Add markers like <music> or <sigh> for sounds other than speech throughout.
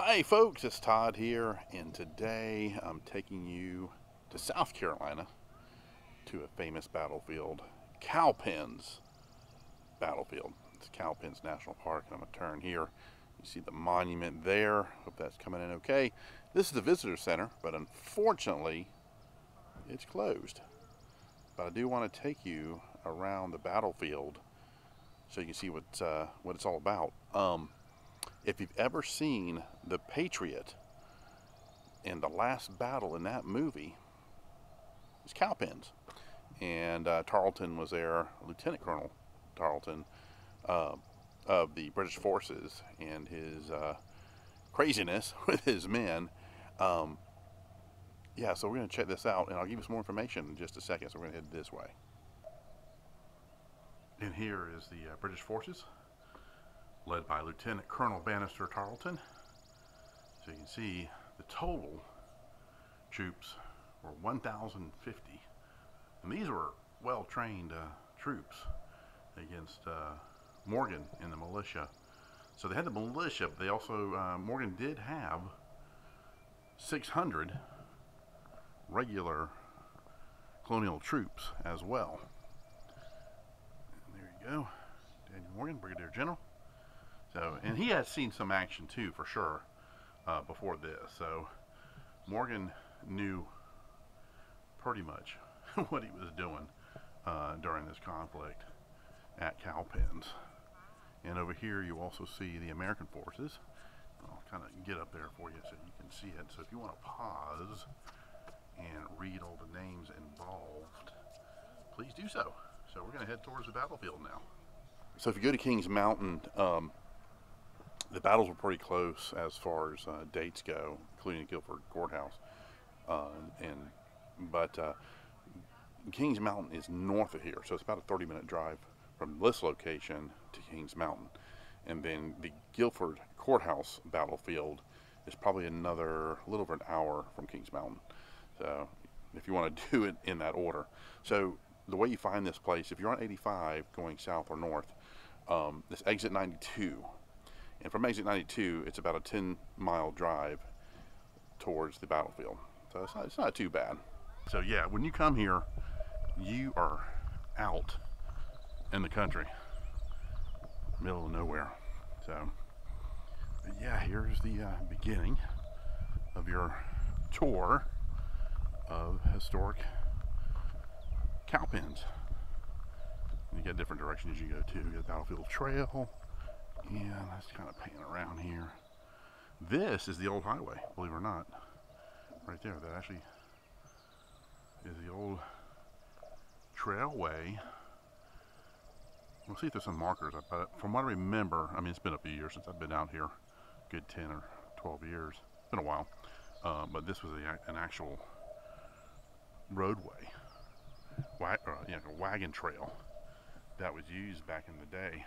Hi folks, it's Todd here and today I'm taking you to South Carolina to a famous battlefield, Cowpens Battlefield. It's Cowpens National Park and I'm going to turn here. You see the monument there. Hope that's coming in okay. This is the visitor center, but unfortunately it's closed. But I do want to take you around the battlefield so you can see what, uh, what it's all about. Um, if you've ever seen The Patriot in the last battle in that movie, it's Cowpens. And uh, Tarleton was there, Lieutenant Colonel Tarleton uh, of the British forces, and his uh, craziness <laughs> with his men. Um, yeah, so we're going to check this out, and I'll give you some more information in just a second. So we're going to head this way. And here is the uh, British forces led by Lieutenant Colonel Banastre Tarleton. So you can see the total troops were 1,050. And these were well-trained uh, troops against uh, Morgan and the militia. So they had the militia, but they also, uh, Morgan did have 600 regular colonial troops as well. And there you go. Daniel Morgan, Brigadier General. So, and he has seen some action too, for sure, uh, before this. So, Morgan knew pretty much <laughs> what he was doing uh, during this conflict at Cowpens. And over here, you also see the American forces. I'll kind of get up there for you so you can see it. So, if you want to pause and read all the names involved, please do so. So, we're going to head towards the battlefield now. So, if you go to Kings Mountain, um, the battles were pretty close as far as uh, dates go, including the Guilford Courthouse. Uh, and but uh, Kings Mountain is north of here, so it's about a 30-minute drive from this location to Kings Mountain. And then the Guilford Courthouse battlefield is probably another little over an hour from Kings Mountain. So if you want to <laughs> do it in that order. So the way you find this place, if you're on 85 going south or north, um, this exit 92 and from exit 92, it's about a 10 mile drive towards the battlefield. So it's not, it's not too bad. So yeah, when you come here, you are out in the country, middle of nowhere. So yeah, here's the uh, beginning of your tour of historic cowpens. You get different directions you go to. You get the Battlefield Trail, yeah, let's kind of pan around here. This is the old highway, believe it or not. Right there, that actually is the old trailway. We'll see if there's some markers. But from what I remember, I mean, it's been a few years since I've been out here. Good 10 or 12 years. It's been a while. Uh, but this was a, an actual roadway, wa uh, yeah, a wagon trail that was used back in the day.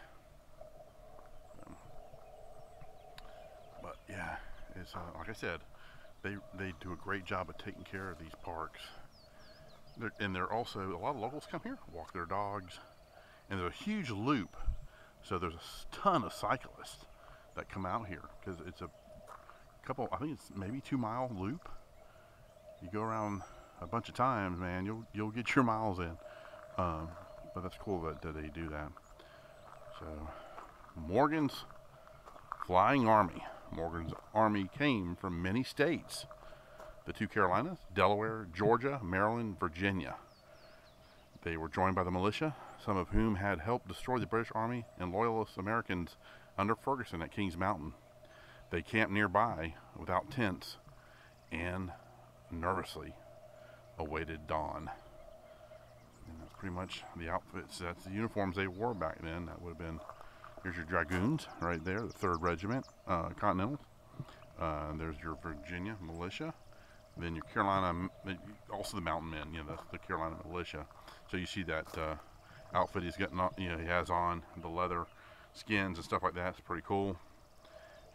But yeah, it's uh, like I said, they they do a great job of taking care of these parks. They're, and they're also a lot of locals come here, walk their dogs, and there's a huge loop. So there's a ton of cyclists that come out here because it's a couple. I think it's maybe two mile loop. You go around a bunch of times, man. You'll you'll get your miles in. Um, but that's cool that, that they do that. So Morgan's Flying Army. Morgan's army came from many states the two Carolinas, Delaware, Georgia, Maryland, Virginia. They were joined by the militia, some of whom had helped destroy the British Army and Loyalist Americans under Ferguson at Kings Mountain. They camped nearby without tents and nervously awaited dawn. And that's pretty much the outfits, that's the uniforms they wore back then. That would have been Here's your Dragoons right there, the 3rd Regiment, uh, Continental. Uh, there's your Virginia Militia. Then your Carolina, also the Mountain Men, you know, the, the Carolina Militia. So you see that uh, outfit he's getting, on, you know, he has on, the leather skins and stuff like that. It's pretty cool.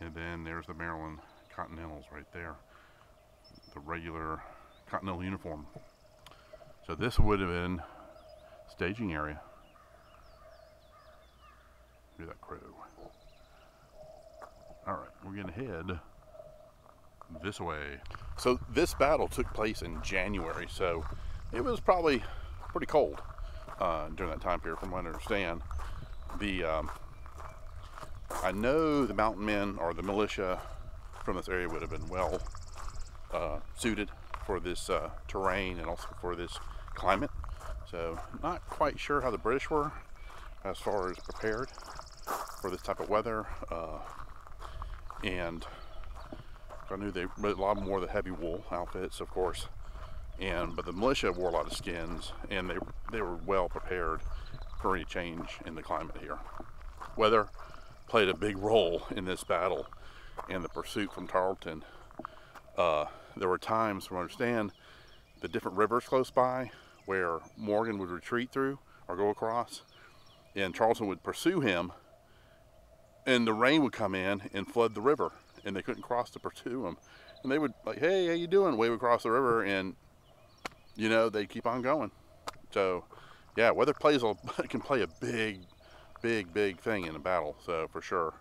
And then there's the Maryland Continentals right there. The regular Continental uniform. So this would have been staging area. Hear that crow. Alright, we're going to head this way. So this battle took place in January, so it was probably pretty cold uh, during that time period, from what I understand. The um, I know the mountain men or the militia from this area would have been well uh, suited for this uh, terrain and also for this climate. So not quite sure how the British were as far as prepared for this type of weather. Uh, and I knew they a lot more of the heavy wool outfits, of course. And but the militia wore a lot of skins, and they they were well prepared for any change in the climate here. Weather played a big role in this battle and the pursuit from Tarleton. Uh, there were times, from understand, the different rivers close by where Morgan would retreat through or go across, and Tarleton would pursue him, and the rain would come in and flood the river, and they couldn't cross to pursue him. And they would like, "Hey, how you doing?" Wave across the river, and you know they'd keep on going. So, yeah, weather plays a <laughs> can play a big, big, big thing in a battle. So for sure,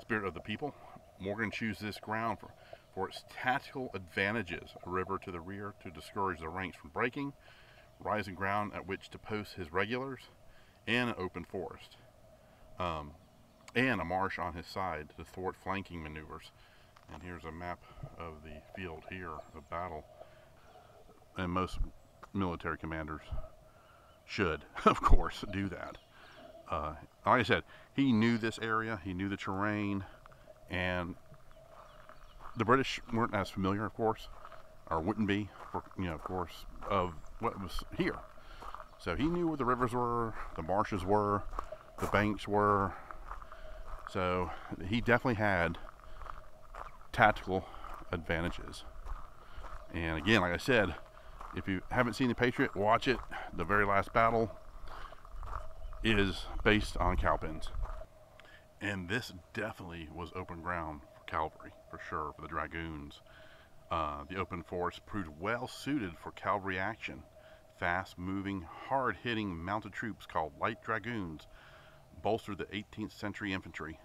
spirit of the people. Morgan chooses this ground for, for its tactical advantages. A river to the rear to discourage the ranks from breaking, rising ground at which to post his regulars, and an open forest. Um, and a marsh on his side to thwart flanking maneuvers. And here's a map of the field here of battle. And most military commanders should, <laughs> of course, do that. Uh, like I said, he knew this area, he knew the terrain, and the British weren't as familiar, of course, or wouldn't be, for, you know, of course, of what was here. So he knew where the rivers were, the marshes were, the banks were. So he definitely had tactical advantages. And again, like I said, if you haven't seen The Patriot, watch it. The very last battle is based on cowpens. And this definitely was open ground for cavalry, for sure, for the dragoons. Uh, the open forest proved well suited for cavalry action. Fast moving, hard hitting mounted troops called light dragoons bolstered the 18th century infantry.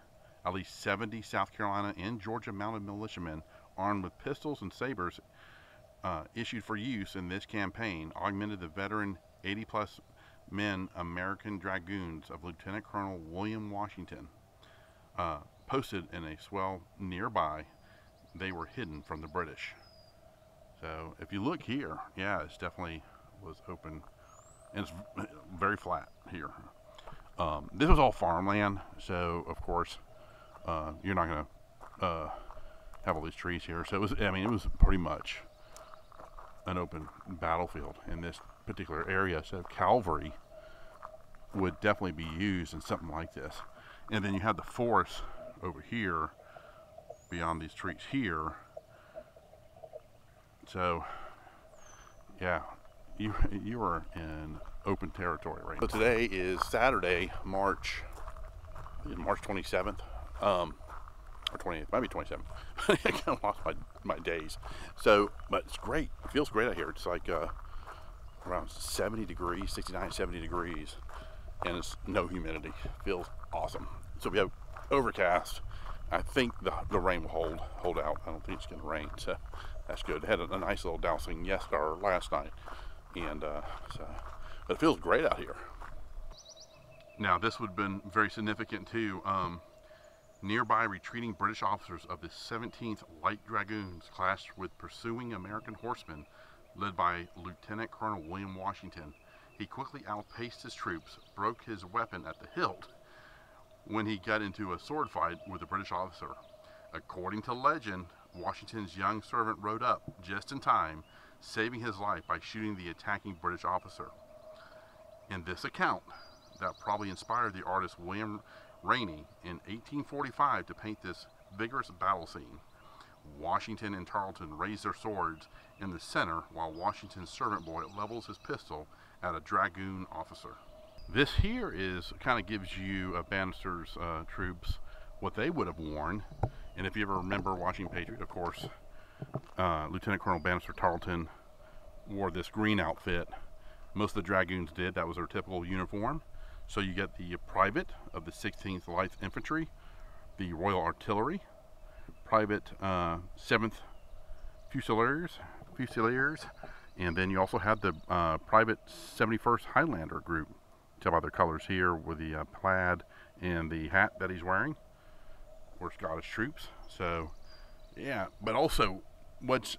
At least 70 South Carolina and Georgia mounted militiamen armed with pistols and sabers uh, issued for use in this campaign augmented the veteran 80 plus men American dragoons of Lieutenant Colonel William Washington. Uh, posted in a swell nearby, they were hidden from the British. So if you look here, yeah, it's definitely was open and it's very flat here. Um, this was all farmland, so of course uh, you're not going to uh, have all these trees here. So it was, I mean, it was pretty much an open battlefield in this particular area. So cavalry would definitely be used in something like this. And then you have the forest over here beyond these trees here. So, yeah, you you are in open territory right now. So today is Saturday, March March 27th, um, or 28th, maybe 27th. I kind of lost my, my days. So, but it's great. It feels great out here. It's like uh, around 70 degrees, 69, 70 degrees, and it's no humidity. Feels awesome. So we have overcast. I think the, the rain will hold hold out. I don't think it's going to rain, so that's good. Had a, a nice little dousing yesterday or last night, and uh, so but it feels great out here. Now this would have been very significant too. Um, nearby retreating British officers of the 17th Light Dragoons clashed with pursuing American horsemen led by Lieutenant Colonel William Washington. He quickly outpaced his troops, broke his weapon at the hilt, when he got into a sword fight with a British officer. According to legend, Washington's young servant rode up just in time, saving his life by shooting the attacking British officer. In this account, that probably inspired the artist William Ranney in 1845 to paint this vigorous battle scene. Washington and Tarleton raise their swords in the center while Washington's servant boy levels his pistol at a dragoon officer. This here is kind of gives you a Banastre's uh, troops what they would have worn. And if you ever remember watching Patriot, of course, uh, Lieutenant Colonel Banastre Tarleton wore this green outfit. Most of the dragoons did. That was their typical uniform. So you get the private of the 16th Light Infantry, the Royal Artillery, Private uh, 7th Fusiliers, Fusiliers, and then you also had the uh, private 71st Highlander group. Tell by their colors here with the uh, plaid and the hat that he's wearing. We're Scottish troops. So, yeah, but also what's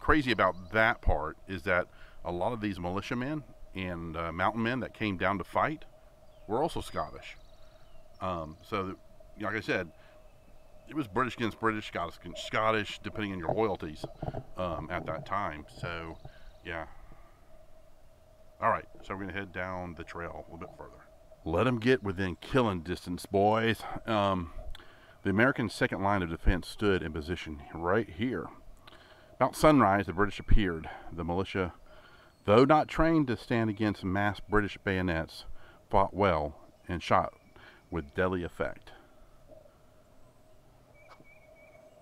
crazy about that part is that a lot of these militiamen and uh, mountain men that came down to fight were also Scottish. Um, so, like I said, it was British against British, Scottish against Scottish, depending on your loyalties um, at that time. So, yeah. All right, so we're gonna head down the trail a little bit further. Let them get within killing distance, boys. Um, the American second line of defense stood in position right here. About sunrise, the British appeared. The militia, though not trained to stand against massed British bayonets, fought well and shot with deadly effect.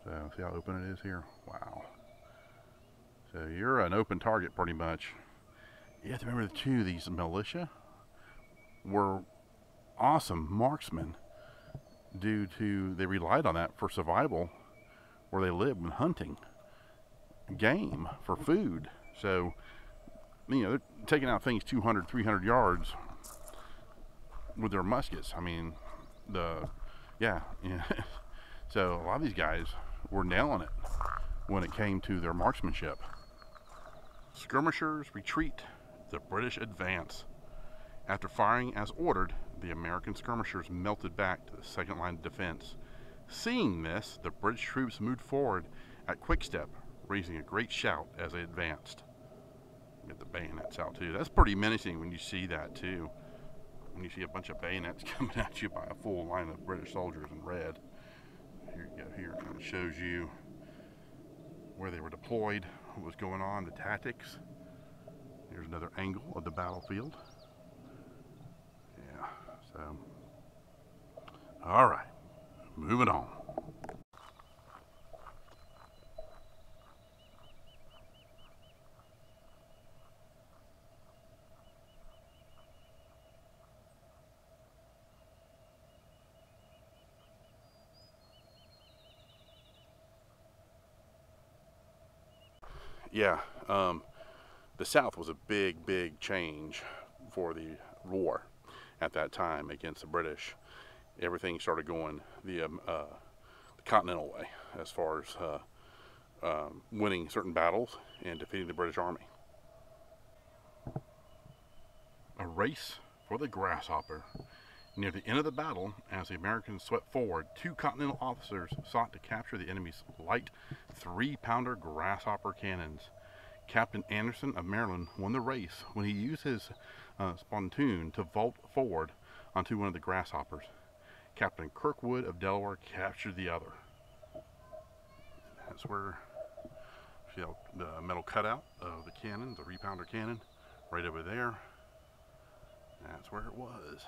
So, see how open it is here? Wow. So you're an open target pretty much. You have to remember too, these militia were awesome marksmen due to they relied on that for survival where they lived when hunting game for food. So, you know, they're taking out things 200, 300 yards with their muskets. I mean, the, yeah, <laughs> yeah. so a lot of these guys were nailing it when it came to their marksmanship. Skirmishers retreat, the British advance. After firing as ordered, the American skirmishers melted back to the second line of defense. Seeing this, the British troops moved forward at quick step, raising a great shout as they advanced. Get the bayonets out too. That's pretty menacing when you see that too. When you see a bunch of bayonets <laughs> coming at you by a full line of British soldiers in red. Here you go, here kind of shows you where they were deployed, what was going on, the tactics. Here's another angle of the battlefield. Yeah, so, all right, moving on. Yeah, um, the South was a big, big change for the war at that time against the British. Everything started going the, um, uh, the continental way as far as uh, um, winning certain battles and defeating the British Army. A race for the grasshopper. Near the end of the battle, as the Americans swept forward, two Continental officers sought to capture the enemy's light three-pounder Grasshopper cannons. Captain Anderson of Maryland won the race when he used his uh, spontoon to vault forward onto one of the Grasshoppers. Captain Kirkwood of Delaware captured the other. That's where see the metal cutout of the cannon, the three-pounder cannon, right over there. That's where it was.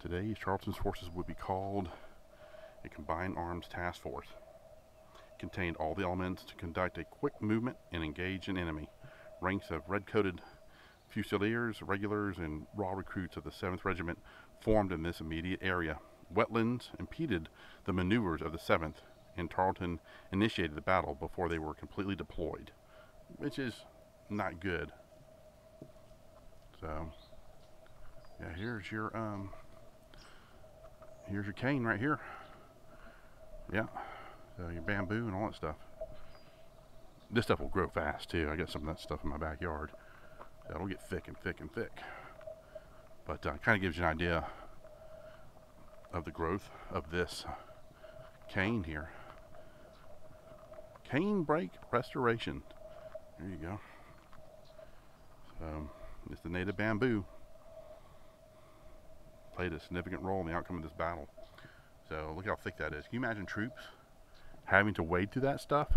Today, Tarleton's forces would be called a Combined Arms Task Force. It contained all the elements to conduct a quick movement and engage an enemy. Ranks of red-coated Fusiliers, regulars, and raw recruits of the 7th Regiment formed in this immediate area. Wetlands impeded the maneuvers of the 7th, and Tarleton initiated the battle before they were completely deployed, which is not good. So, yeah, here's your um, here's your cane right here. Yeah, so your bamboo and all that stuff. This stuff will grow fast too. I got some of that stuff in my backyard. That'll get thick and thick and thick. But uh, kind of gives you an idea of the growth of this cane here. Cane break restoration. There you go. So, it's the native bamboo played a significant role in the outcome of this battle. So look how thick that is. Can you imagine troops having to wade through that stuff?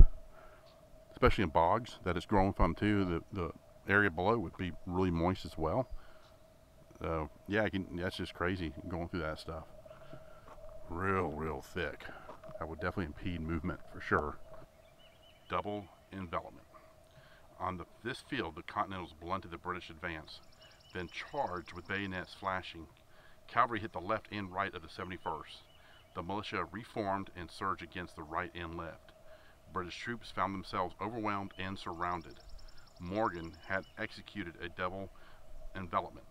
Especially in bogs that it's grown from too. The, the area below would be really moist as well. So yeah, can, that's just crazy going through that stuff. Real, real thick. That would definitely impede movement for sure. Double envelopment. On the, this field, the Continentals blunted the British advance, then charged with bayonets flashing Cavalry hit the left and right of the 71st. The militia reformed and surged against the right and left. British troops found themselves overwhelmed and surrounded. Morgan had executed a double envelopment.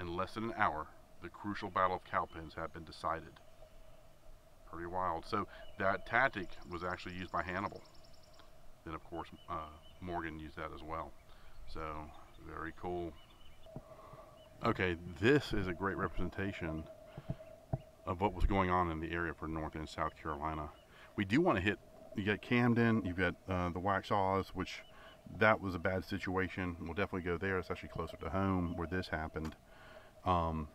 In less than an hour, the crucial Battle of Cowpens had been decided. Pretty wild. So that tactic was actually used by Hannibal. Then, of course, uh, Morgan used that as well. So, very cool. Okay, this is a great representation of what was going on in the area for North and South Carolina. We do want to hit, you got Camden, you've got uh, the Waxhaws, which that was a bad situation. We'll definitely go there. It's actually closer to home where this happened. Um,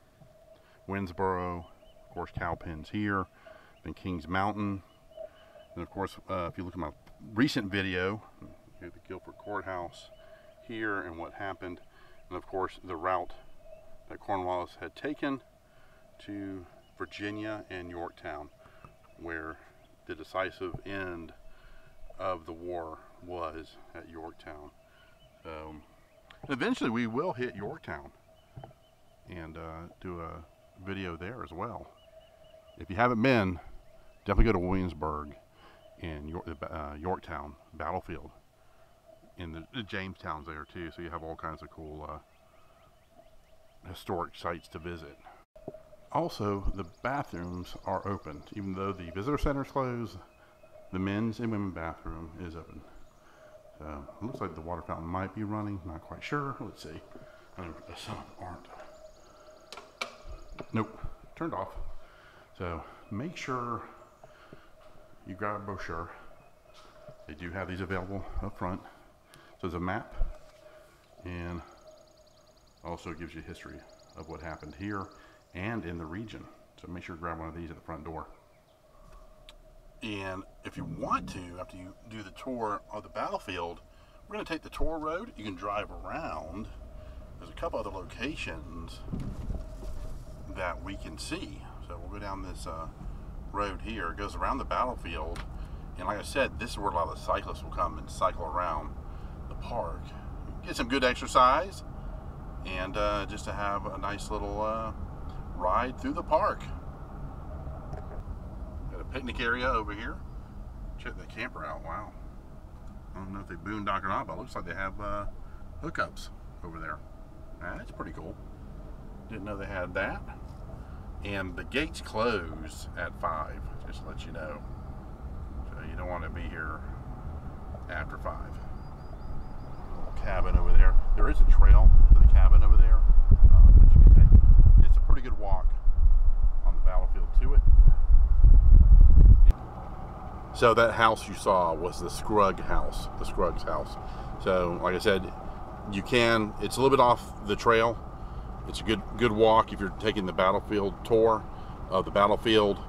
Winnsboro, of course, Cowpens here, then Kings Mountain. And of course, uh, if you look at my recent video, the Guilford Courthouse here and what happened. And of course, the route that Cornwallis had taken to Virginia and Yorktown, where the decisive end of the war was at Yorktown. So eventually we will hit Yorktown and uh, do a video there as well. If you haven't been, definitely go to Williamsburg and York, uh, Yorktown battlefield. And the, the, Jamestown's there too, so you have all kinds of cool uh, historic sites to visit. Also, the bathrooms are open. Even though the visitor center is closed, the men's and women's bathroom is open. So, it looks like the water fountain might be running. Not quite sure. Let's see. Um, Some aren't. Nope. Turned off. So, make sure you grab a brochure. They do have these available up front. So, there's a map and also gives you history of what happened here and in the region. So make sure to grab one of these at the front door. And if you want to, after you do the tour of the battlefield, we're going to take the tour road. You can drive around. There's a couple other locations that we can see. So we'll go down this uh, road here. It goes around the battlefield. And like I said, this is where a lot of the cyclists will come and cycle around the park. Get some good exercise and uh, just to have a nice little uh, ride through the park. Got a picnic area over here. Check the camper out. Wow. I don't know if they boondock or not, but it looks like they have uh, hookups over there. That's pretty cool. Didn't know they had that. And the gates close at 5, just to let you know. So you don't want to be here after 5. Cabin over there. There is a trail to the cabin over there It's a pretty good walk on the battlefield to it. So that house you saw was the Scrugg house, the Scruggs house. So like I said, you can, it's a little bit off the trail. It's a good good walk if you're taking the battlefield tour of the battlefield,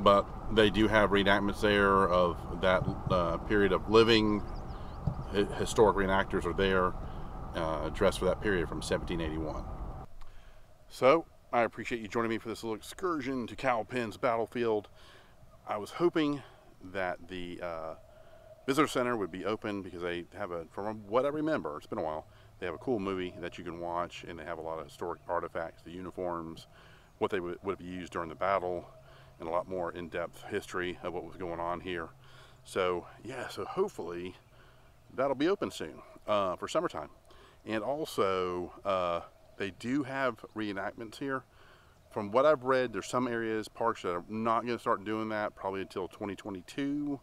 but they do have reenactments there of that uh, period of living. Historic reenactors are there uh, dressed for that period from 1781. So I appreciate you joining me for this little excursion to Cowpens Battlefield. I was hoping that the uh, visitor center would be open because they have a, from what I remember, it's been a while, they have a cool movie that you can watch and they have a lot of historic artifacts, the uniforms, what they would, would have used during the battle, and a lot more in-depth history of what was going on here. So yeah, so hopefully that'll be open soon uh, for summertime. And also, uh, they do have reenactments here. From what I've read, there's some areas, parks that are not going to start doing that probably until 2022.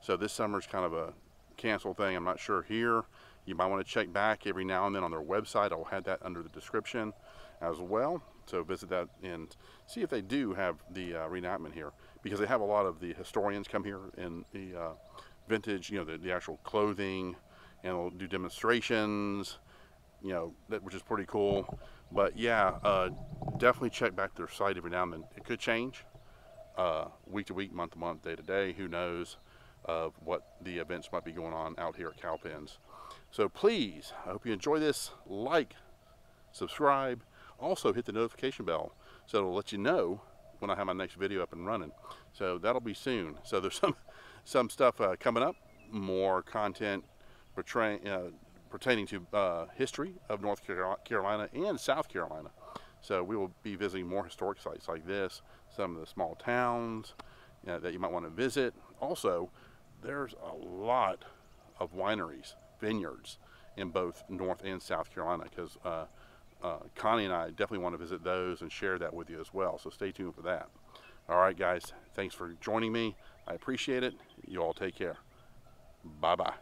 So this summer is kind of a cancel thing. I'm not sure here. You might want to check back every now and then on their website. I'll have that under the description as well. So visit that and see if they do have the uh, reenactment here because they have a lot of the historians come here in the uh, vintage, you know, the, the actual clothing and they'll do demonstrations you know, that, which is pretty cool. But yeah, uh, definitely check back their site every now and then. It could change uh, week to week, month to month, day to day. Who knows of what the events might be going on out here at Cowpens. So please, I hope you enjoy this. Like, subscribe, also hit the notification bell so it'll let you know when I have my next video up and running. So that'll be soon. So there's <laughs> some some stuff uh, coming up, more content uh, pertaining to uh, history of North Carolina and South Carolina. So we will be visiting more historic sites like this, some of the small towns you know, that you might want to visit. Also, there's a lot of wineries, vineyards in both North and South Carolina because uh, uh, Connie and I definitely want to visit those and share that with you as well. So stay tuned for that. All right, guys, thanks for joining me. I appreciate it. You all take care. Bye-bye.